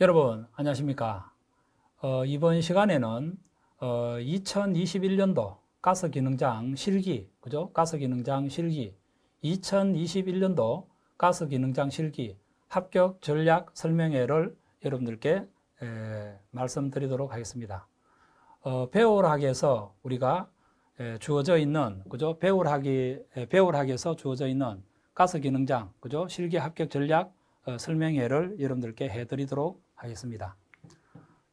여러분 안녕하십니까? 어, 이번 시간에는 어, 2021년도 가스기능장 실기 그죠? 가스기능장 실기 2021년도 가스기능장 실기 합격 전략 설명회를 여러분들께 에, 말씀드리도록 하겠습니다. 어, 배울학에서 우리가 에, 주어져 있는 그죠? 배울학이 에, 배울학에서 주어져 있는 가스기능장 그죠? 실기 합격 전략 어, 설명회를 여러분들께 해드리도록 하겠습니다.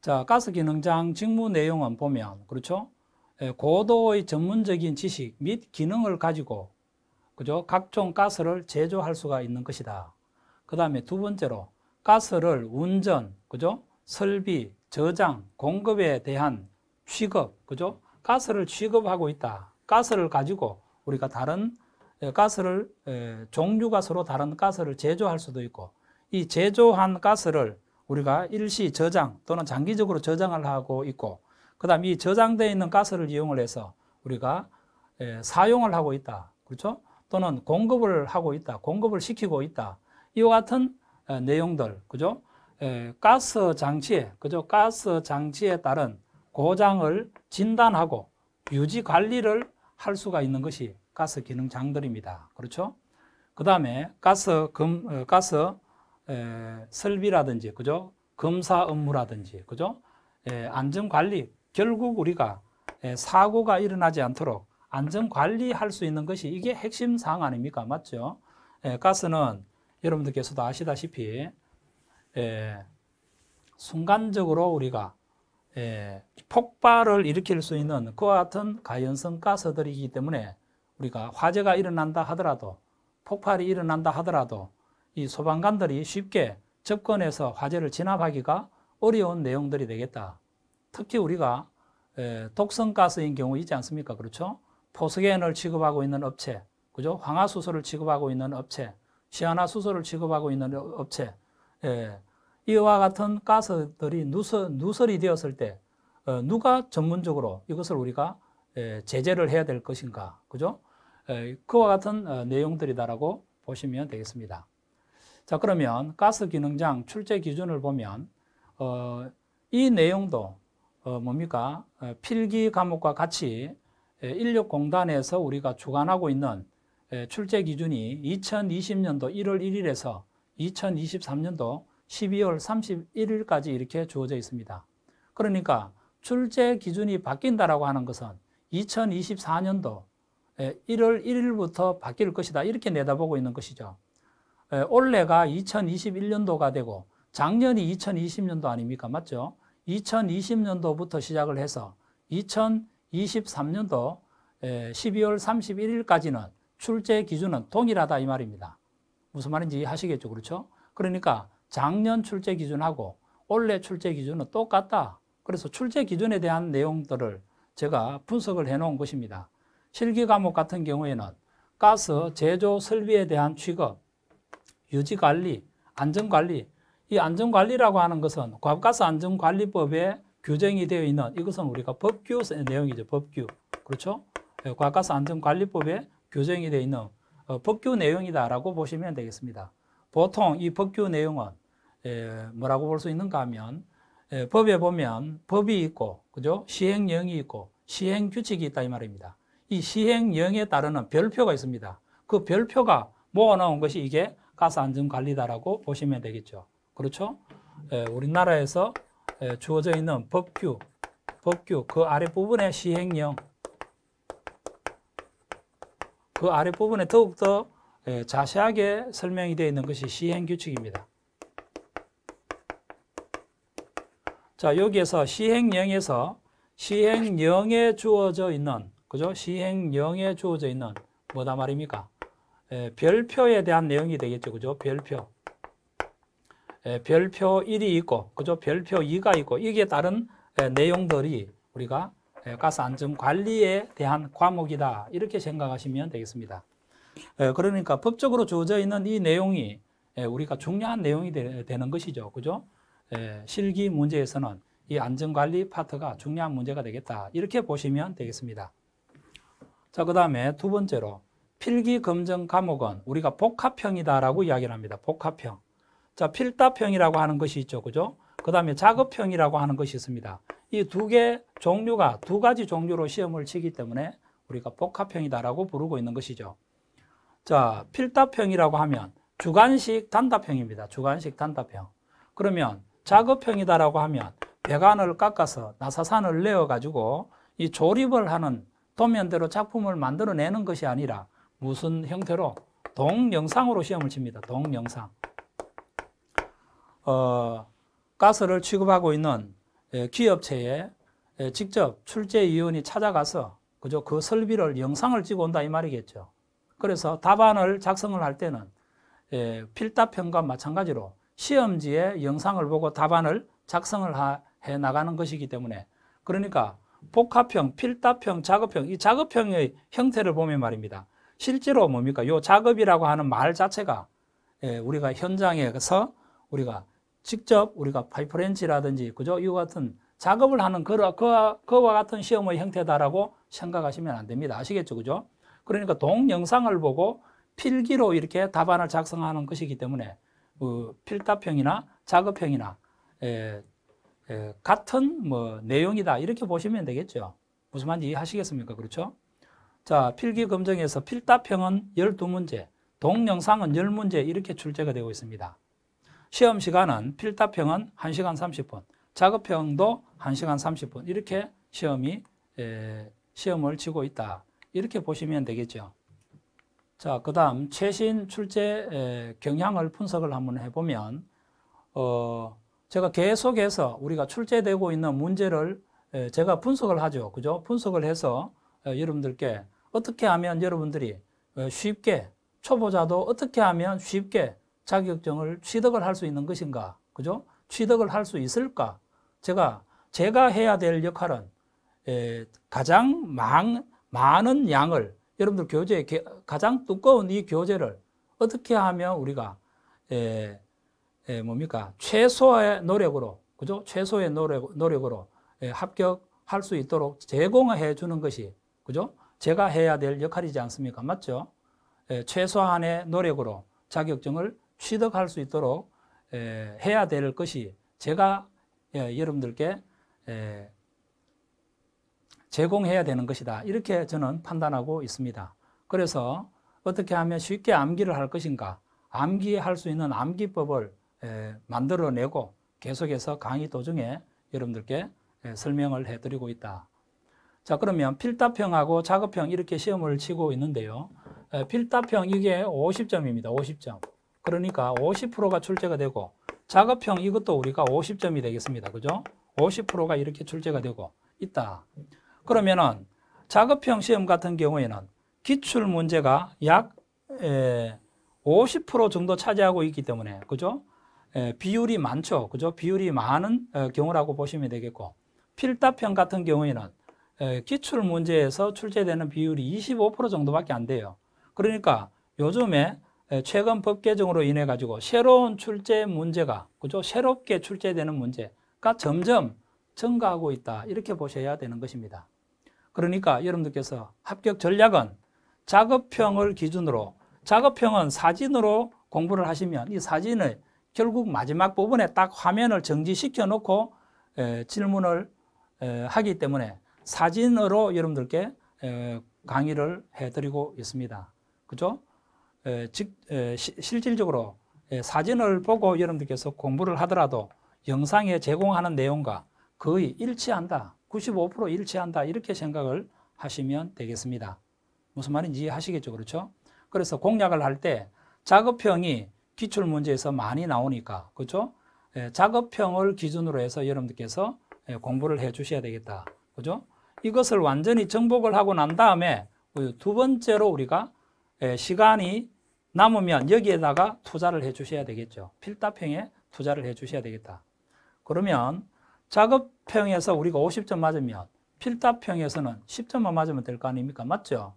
자, 가스 기능장 직무 내용은 보면 그렇죠? 예, 고도의 전문적인 지식 및 기능을 가지고 그죠? 각종 가스를 제조할 수가 있는 것이다. 그 다음에 두 번째로 가스를 운전, 그죠? 설비, 저장, 공급에 대한 취급, 그죠? 가스를 취급하고 있다. 가스를 가지고 우리가 다른 예, 가스를 예, 종류가 서로 다른 가스를 제조할 수도 있고 이 제조한 가스를 우리가 일시 저장 또는 장기적으로 저장을 하고 있고 그 다음 이 저장되어 있는 가스를 이용을 해서 우리가 사용을 하고 있다. 그렇죠? 또는 공급을 하고 있다. 공급을 시키고 있다. 이와 같은 내용들, 그죠? 가스 장치에, 그죠? 가스 장치에 따른 고장을 진단하고 유지 관리를 할 수가 있는 것이 가스 기능 장들입니다. 그렇죠? 그 다음에 가스 금, 어, 가스 에, 설비라든지 그죠? 검사 업무라든지 그죠? 에, 안전 관리 결국 우리가 에, 사고가 일어나지 않도록 안전 관리할 수 있는 것이 이게 핵심 사항 아닙니까? 맞죠? 에, 가스는 여러분들께서도 아시다시피 에, 순간적으로 우리가 에, 폭발을 일으킬 수 있는 그와 같은 가연성 가스들이기 때문에 우리가 화재가 일어난다 하더라도 폭발이 일어난다 하더라도 이 소방관들이 쉽게 접근해서 화재를 진압하기가 어려운 내용들이 되겠다. 특히 우리가 독성가스인 경우 있지 않습니까? 그렇죠? 포스겐을 취급하고 있는 업체, 그죠? 황화수소를 취급하고 있는 업체, 시아나수소를 취급하고 있는 업체, 예. 이와 같은 가스들이 누설, 누설이 되었을 때 어, 누가 전문적으로 이것을 우리가 제재를 해야 될 것인가, 그죠? 그와 같은 어, 내용들이다라고 보시면 되겠습니다. 자, 그러면 가스 기능장 출제 기준을 보면, 어, 이 내용도, 어, 뭡니까? 어, 필기 과목과 같이 인력공단에서 우리가 주관하고 있는 출제 기준이 2020년도 1월 1일에서 2023년도 12월 31일까지 이렇게 주어져 있습니다. 그러니까 출제 기준이 바뀐다라고 하는 것은 2024년도 1월 1일부터 바뀔 것이다. 이렇게 내다보고 있는 것이죠. 올해가 2021년도가 되고 작년이 2020년도 아닙니까? 맞죠? 2020년도부터 시작을 해서 2023년도 12월 31일까지는 출제 기준은 동일하다 이 말입니다. 무슨 말인지 하시겠죠? 그렇죠? 그러니까 작년 출제 기준하고 올해 출제 기준은 똑같다. 그래서 출제 기준에 대한 내용들을 제가 분석을 해 놓은 것입니다. 실기 과목 같은 경우에는 가스 제조 설비에 대한 취급, 유지관리, 안전관리. 이 안전관리라고 하는 것은 과가스 안전관리법에 규정이 되어 있는 이것은 우리가 법규 내용이죠. 법규. 그렇죠? 예, 과가스 안전관리법에 규정이 되어 있는 어, 법규 내용이다라고 보시면 되겠습니다. 보통 이 법규 내용은 예, 뭐라고 볼 수 있는가 하면 예, 법에 보면 법이 있고 그죠? 시행령이 있고 시행 규칙이 있다 이 말입니다. 이 시행령에 따르는 별표가 있습니다. 그 별표가 모아놓은 것이 이게 가스 안전 관리다라고 보시면 되겠죠. 그렇죠? 에, 우리나라에서 에, 주어져 있는 법규, 법규 그 아랫부분의 시행령 그 아랫부분에 더욱더 에, 자세하게 설명이 되어 있는 것이 시행규칙입니다. 자, 여기에서 시행령에서 시행령에 주어져 있는, 그죠? 시행령에 주어져 있는 뭐다 말입니까? 에, 별표에 대한 내용이 되겠죠. 그죠? 별표. 에, 별표 1이 있고, 그죠? 별표 2가 있고, 이게 다른 에, 내용들이 우리가 가스 안전 관리에 대한 과목이다. 이렇게 생각하시면 되겠습니다. 그러니까 법적으로 주어져 있는 이 내용이 우리가 중요한 내용이 되, 는 것이죠. 그죠? 실기 문제에서는 이 안전관리 파트가 중요한 문제가 되겠다. 이렇게 보시면 되겠습니다. 자, 그 다음에 두 번째로 필기 검정 과목은 우리가 복합형이다라고 이야기를 합니다. 복합형. 자, 필답형이라고 하는 것이 있죠. 그죠? 그 다음에 작업형이라고 하는 것이 있습니다. 이 두 개 종류가 두 가지 종류로 시험을 치기 때문에 우리가 복합형이다라고 부르고 있는 것이죠. 자, 필답형이라고 하면 주관식 단답형입니다. 주관식 단답형. 그러면 작업형이다라고 하면 배관을 깎아서 나사산을 내어 가지고 이 조립을 하는 도면대로 작품을 만들어내는 것이 아니라 무슨 형태로 동영상으로 시험을 칩니다. 동영상. 어, 가스를 취급하고 있는 예, 기업체에 예, 직접 출제위원이 찾아가서 그죠 그 설비를 영상을 찍어 온다 이 말이겠죠. 그래서 답안을 작성을 할 때는 예, 필답형과 마찬가지로 시험지에 영상을 보고 답안을 작성을 해 나가는 것이기 때문에 그러니까 복합형, 필답형, 작업형 이 작업형의 형태를 보면 말입니다. 실제로 뭡니까? 요 작업이라고 하는 말 자체가 우리가 현장에서 우리가 직접 우리가 파이프렌치라든지 그죠? 이와 같은 작업을 하는 그와, 그와 같은 시험의 형태다라고 생각하시면 안 됩니다. 아시겠죠? 그죠? 그러니까 동영상을 보고 필기로 이렇게 답안을 작성하는 것이기 때문에 그 필답형이나 작업형이나 에, 에, 같은 뭐 내용이다 이렇게 보시면 되겠죠. 무슨 말인지 이해하시겠습니까? 그렇죠? 자, 필기 검정에서 필답형은 12문제, 동영상은 10문제 이렇게 출제가 되고 있습니다. 시험 시간은 필답형은 1시간 30분, 작업형도 1시간 30분 이렇게 시험이 에, 시험을 치고 있다. 이렇게 보시면 되겠죠. 자, 그 다음 최신 출제 에, 경향을 분석을 한번 해보면 어, 제가 계속해서 우리가 출제되고 있는 문제를 에, 제가 분석을 하죠. 그죠? 분석을 해서 에, 여러분들께 어떻게 하면 여러분들이 어, 쉽게 초보자도 어떻게 하면 쉽게 자격증을 취득을 할 수 있는 것인가? 그죠? 취득을 할 수 있을까? 제가, 제가 해야 될 역할은 에, 가장 많, 많은 양을 여러분들 교재 가장 두꺼운 이 교재를 어떻게 하면 우리가 에, 에, 뭡니까 최소의 노력으로 그죠 최소의 노력, 노력으로 에, 합격할 수 있도록 제공해 주는 것이 그죠 제가 해야 될 역할이지 않습니까 맞죠 에, 최소한의 노력으로 자격증을 취득할 수 있도록 에, 해야 될 것이 제가 예, 여러분들께 에, 제공해야 되는 것이다. 이렇게 저는 판단하고 있습니다. 그래서 어떻게 하면 쉽게 암기를 할 것인가? 암기할 수 있는 암기법을 에, 만들어내고 계속해서 강의 도중에 여러분들께 에, 설명을 해드리고 있다. 자, 그러면 필답형하고 작업형 이렇게 시험을 치고 있는데요. 에, 필답형 이게 50점입니다. 50점. 그러니까 50%가 출제가 되고 작업형 이것도 우리가 50점이 되겠습니다. 그죠? 50%가 이렇게 출제가 되고 있다. 그러면은 작업형 시험 같은 경우에는 기출 문제가 약 50% 정도 차지하고 있기 때문에 그죠? 비율이 많죠. 그죠? 비율이 많은 어, 경우라고 보시면 되겠고 필답형 같은 경우에는 기출 문제에서 출제되는 비율이 25% 정도밖에 안 돼요. 그러니까 요즘에 최근 법 개정으로 인해 가지고 새로운 출제 문제가 그죠? 새롭게 출제되는 문제가 점점 증가하고 있다. 이렇게 보셔야 되는 것입니다. 그러니까 여러분들께서 합격 전략은 작업형을 기준으로 작업형은 사진으로 공부를 하시면 이 사진을 결국 마지막 부분에 딱 화면을 정지시켜 놓고 에, 질문을 에, 하기 때문에 사진으로 여러분들께 에, 강의를 해드리고 있습니다. 그죠? 실질적으로 사진을 보고 여러분들께서 공부를 하더라도 영상에 제공하는 내용과 거의 일치한다. 95% 일치한다. 이렇게 생각을 하시면 되겠습니다. 무슨 말인지 이해하시겠죠? 그렇죠? 그래서 공략을 할 때 작업형이 기출 문제에서 많이 나오니까? 예, 작업형을 기준으로 해서 여러분들께서 예, 공부를 해 주셔야 되겠다. 그죠? 이것을 완전히 정복을 하고 난 다음에 그두 번째로 우리가 예, 시간이 남으면 여기에다가 투자를 해 주셔야 되겠죠. 필답형에 투자를 해 주셔야 되겠다. 그러면 작업형에서 우리가 50점 맞으면 필답형에서는 10점만 맞으면 될 거 아닙니까? 맞죠?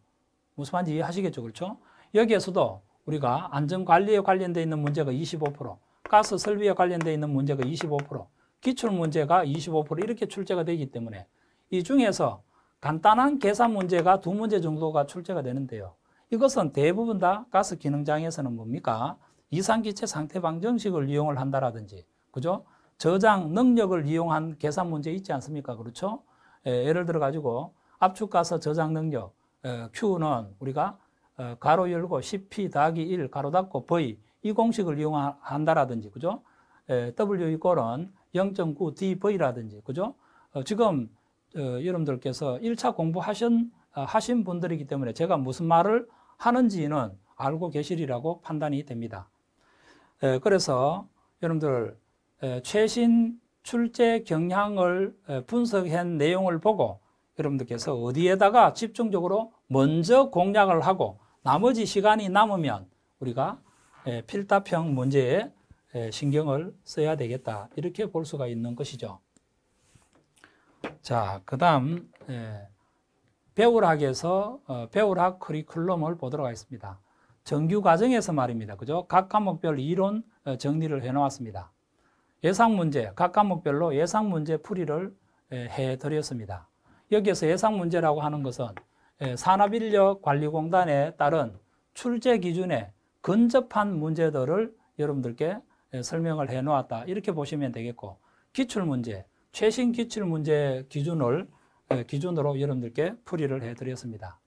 무슨 말인지 이해하시겠죠? 그렇죠? 여기에서도 우리가 안전관리에 관련되어 있는 문제가 25%, 가스 설비에 관련되어 있는 문제가 25%, 기출 문제가 25% 이렇게 출제가 되기 때문에 이 중에서 간단한 계산 문제가 두 문제 정도가 출제가 되는데요. 이것은 대부분 다 가스 기능장에서는 뭡니까? 이상기체 상태 방정식을 이용을 한다라든지, 그죠? 저장 능력을 이용한 계산 문제 있지 않습니까? 그렇죠? 예, 예를 들어 가지고 압축가서 저장 능력 에, Q는 우리가 어, 가로 열고 10P 더하기 1 가로 닫고 V 이 공식을 이용한다라든지 그죠? 에, W 이꼴은 0.9 dV라든지 그죠? 어, 지금 어, 여러분들께서 1차 공부하신 어, 하신 분들이기 때문에 제가 무슨 말을 하는지는 알고 계시리라고 판단이 됩니다. 에, 그래서 여러분들 에, 최신 출제 경향을 분석한 내용을 보고 여러분들께서 어디에다가 집중적으로 먼저 공략을 하고 나머지 시간이 남으면 우리가 필답형 문제에 신경을 써야 되겠다. 이렇게 볼 수가 있는 것이죠. 자, 그 다음, 배울학에서 어, 배울학 커리큘럼을 보도록 하겠습니다. 정규 과정에서 말입니다. 그죠? 각 과목별 이론 어, 정리를 해 놓았습니다. 예상 문제, 각 과목별로 예상 문제 풀이를 해 드렸습니다. 여기에서 예상 문제라고 하는 것은 산업인력관리공단에 따른 출제 기준에 근접한 문제들을 여러분들께 설명을 해 놓았다. 이렇게 보시면 되겠고, 기출문제, 최신 기출 문제 기준을, 기준으로 여러분들께 풀이를 해 드렸습니다.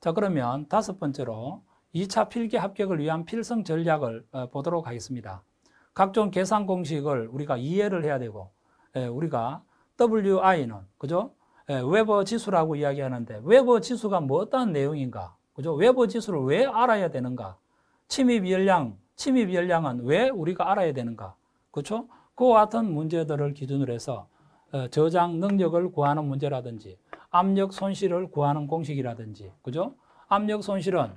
자, 그러면 다섯 번째로 2차 필기 합격을 위한 필승 전략을 어, 보도록 하겠습니다. 각종 계산 공식을 우리가 이해를 해야 되고, 우리가 WI는, 그죠? 웨버 지수라고 이야기하는데, 웨버 지수가 뭐 어떤 내용인가? 그죠? 웨버 지수를 왜 알아야 되는가? 침입 열량, 침입 열량은 왜 우리가 알아야 되는가? 그렇죠? 그와 같은 문제들을 기준으로 해서 어, 저장 능력을 구하는 문제라든지 압력 손실을 구하는 공식이라든지 그죠? 압력 손실은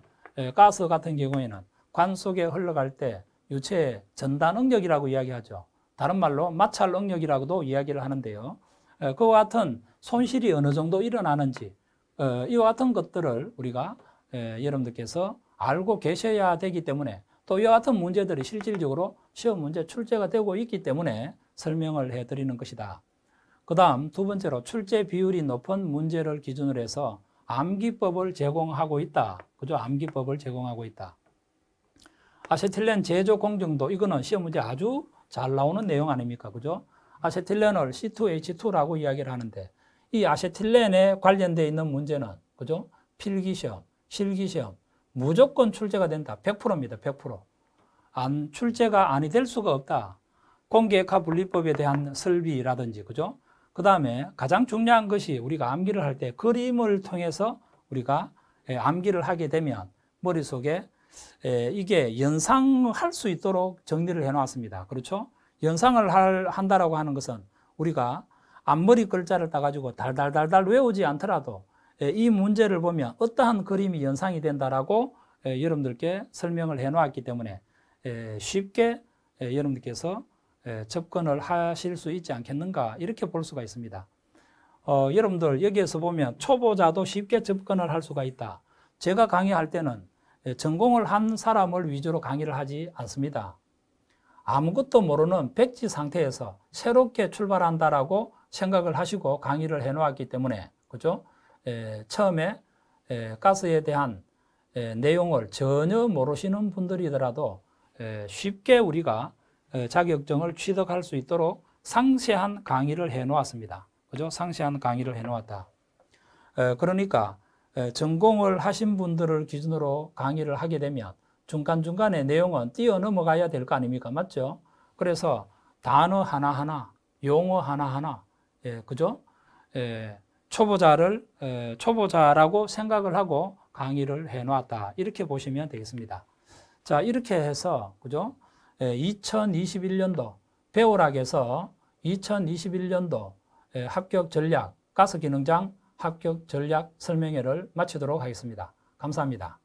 가스 같은 경우에는 관 속에 흘러갈 때 유체의 전단 응력이라고 이야기하죠. 다른 말로 마찰 응력이라고도 이야기를 하는데요. 그와 같은 손실이 어느 정도 일어나는지 어, 이와 같은 것들을 우리가 여러분들께서 알고 계셔야 되기 때문에 또 이와 같은 문제들이 실질적으로 시험 문제 출제가 되고 있기 때문에 설명을 해드리는 것이다. 그 다음 두 번째로 출제 비율이 높은 문제를 기준으로 해서 암기법을 제공하고 있다. 그죠? 암기법을 제공하고 있다. 아세틸렌 제조 공정도 이거는 시험 문제 아주 잘 나오는 내용 아닙니까? 그죠? 아세틸렌을 C2H2라고 이야기를 하는데 이 아세틸렌에 관련되어 있는 문제는 그죠? 필기시험, 실기시험 무조건 출제가 된다. 100%입니다. 100%. 안 출제가 아니 될 수가 없다. 공개카 분리법에 대한 설비라든지 그죠? 그 다음에 가장 중요한 것이 우리가 암기를 할 때 그림을 통해서 우리가 예, 암기를 하게 되면 머릿속에 예, 이게 연상할 수 있도록 정리를 해 놓았습니다. 그렇죠? 연상을 할, 한다라고 하는 것은 우리가 앞머리 글자를 따가지고 달달달달 외우지 않더라도 예, 이 문제를 보면 어떠한 그림이 연상이 된다라고 여러분들께 설명을 해 놓았기 때문에 쉽게 여러분들께서 예, 접근을 하실 수 있지 않겠는가 이렇게 볼 수가 있습니다. 어, 여러분들 여기에서 보면 초보자도 쉽게 접근을 할 수가 있다. 제가 강의할 때는 예, 전공을 한 사람을 위주로 강의를 하지 않습니다. 아무것도 모르는 백지 상태에서 새롭게 출발한다라고 생각을 하시고 강의를 해 놓았기 때문에 그죠? 처음에 에, 가스에 대한 에, 내용을 전혀 모르시는 분들이더라도 쉽게 우리가 자격증을 취득할 수 있도록 상세한 강의를 해 놓았습니다. 그죠? 상세한 강의를 해 놓았다. 그러니까 전공을 하신 분들을 기준으로 강의를 하게 되면 중간중간에 내용은 뛰어 넘어가야 될 거 아닙니까? 맞죠? 그래서 단어 하나하나, 용어 하나하나, 예, 그죠? 예, 초보자를, 예, 초보자라고 생각을 하고 강의를 해 놓았다. 이렇게 보시면 되겠습니다. 자, 이렇게 해서, 그죠? 2021년도 배우락에서 2021년도 합격 전략 가스 기능장 합격 전략 설명회를 마치도록 하겠습니다. 감사합니다.